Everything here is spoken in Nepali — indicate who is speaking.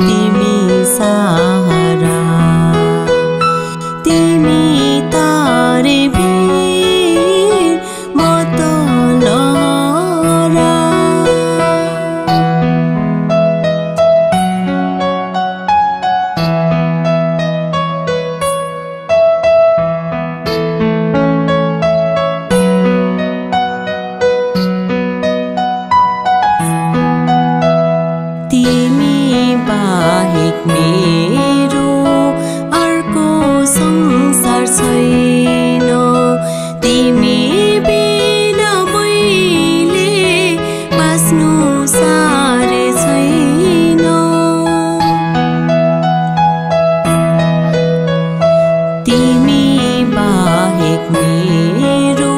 Speaker 1: 的弥撒。बाहेक मेरो अर्को संसार छैन। तिमी बिना मैले बाँच्नु सारे छैन। तिमी बाहेक मेरो